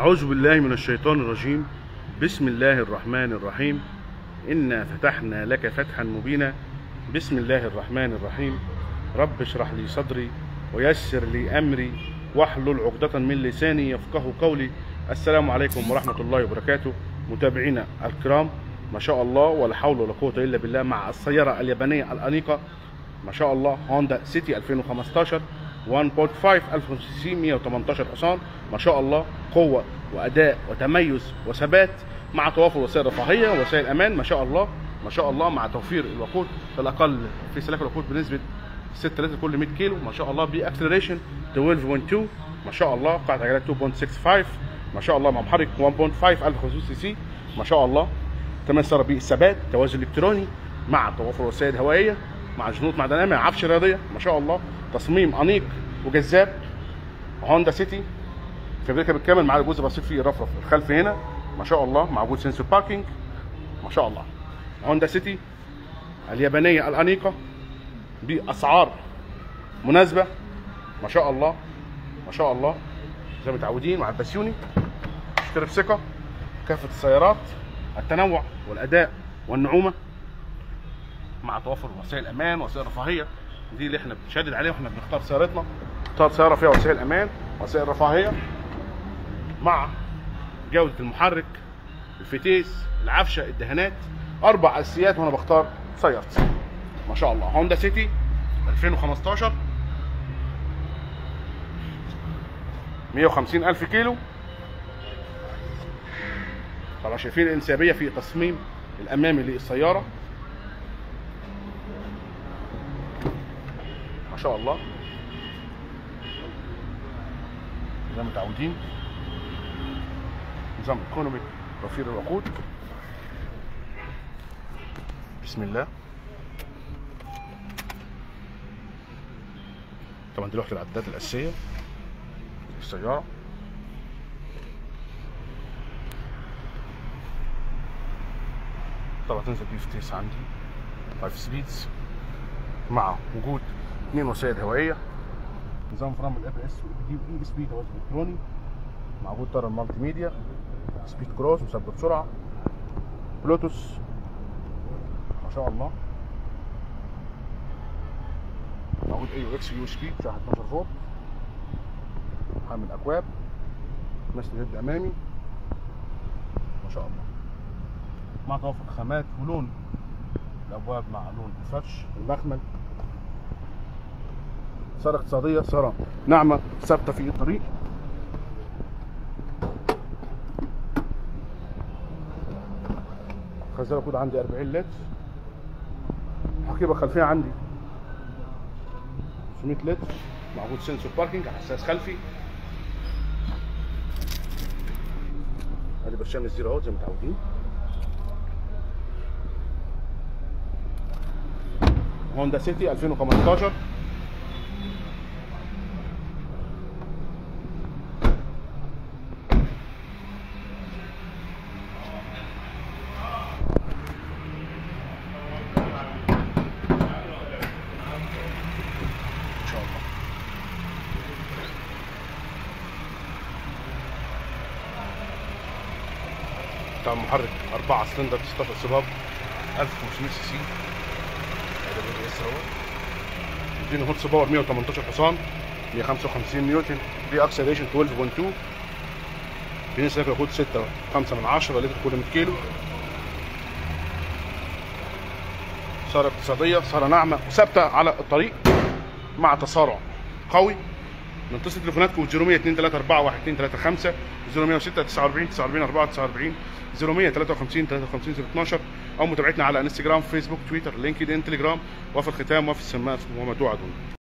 أعوذ بالله من الشيطان الرجيم. بسم الله الرحمن الرحيم. إنا فتحنا لك فتحا مبينا. بسم الله الرحمن الرحيم. رب اشرح لي صدري ويسر لي أمري واحلل عقدة من لساني يفقه قولي. السلام عليكم ورحمة الله وبركاته. متابعينا الكرام ما شاء الله ولا حول ولا قوة إلا بالله مع السيارة اليابانية الأنيقة. ما شاء الله هوندا سيتي 2015 1.5 1000 سي سي 118 حصان ما شاء الله قوة وأداء وتميز وثبات مع توافر وسائل رفاهية ووسائل أمان ما شاء الله ما شاء الله مع توفير الوقود في الأقل استهلاك الوقود بنسبة 6 لتر كل 100 كيلو ما شاء الله ب acceleration 12.2 ما شاء الله قاعدة عجلات 2.65 ما شاء الله مع محرك 1.5 1500 سي سي ما شاء الله صار بالثبات توازن الكتروني مع توافر وسائد هوائيه مع جنوط معدنيه مع عفش رياضيه ما شاء الله تصميم انيق وجذاب. هوندا سيتي فابريكا بالكامل مع جزء بسيط فيه الرفرف الخلفي هنا. ما شاء الله مع وجود sensor parking. ما شاء الله. هوندا سيتي اليابانية الانيقه بأسعار مناسبة. ما شاء الله. ما شاء الله. زي ما متعودين مع البسيوني اشتري بثقة. كافة السيارات. التنوع والأداء والنعومة. مع توفر وسائل أمان وسائل رفاهية. دي اللي إحنا بنشدد عليها وإحنا بنختار سيارتنا. نختار سيارة فيها وسائل أمان وسائل رفاهية. مع جودة المحرك الفتيس العفشة الدهانات. أربع أساسيات وأنا بختار سيارتي. ما شاء الله. هوندا سيتي 2015 150 ألف كيلو. طبعا شايفين الانسيابيه في التصميم الامامي للسيارة. شاء الله. زي ما متعودين. نظام ايكونوميك توفير الوقود بسم الله. طبعا دلوقتي العدادات الأساسية. السيارة. طبعا تنزل بي فتيس عندي. 5 سبيدز مع وجود اثنين وسائل هوائية. نظام فرامل الاف اس بيجيب إي إس بي توازن إلكتروني. مع وجود طار المالتي ميديا سبيد كروس مثبت سرعه بلوتوث. ما شاء الله. موجود اي أو إكس يو إس بي شاحن 12 فولت. حامل اكواب مسند يد أمامي. ما شاء الله. مع توافق خامات ولون الأبواب مع لون الفرش المخمل. سيارة اقتصادية سيارة ناعمة ثابتة في الطريق. خزان وقود عندي 40 لتر. حقيبة خلفية عندي 500 لتر. مع وجود sensor parking حساس خلفي. ادي برشام الزيرو أهو زي ما متعودين. هوندا سيتي 2015 ان شاء الله بتاع محرك 4 سلندر 16 سباب 1500 سي سي. هذا الفيديو اس اهو اديني هورس باور 118 حصان 155 نيوتن دي أكسلريشن 12.2 بالنسبة لك ياخد 6 5 من 10 لتر كل 100 كيلو. سيارة اقتصادية سيارة ناعمة وثابتة على الطريق مع تسارع قوي. نتصل تليفوناتكم 0100 234 1235 0106 49 49 4 49 0100 53 53 012 أو متابعتنا على انستجرام فيسبوك تويتر لينكد إن تليجرام وفي الختام وفي السماء وما توعدون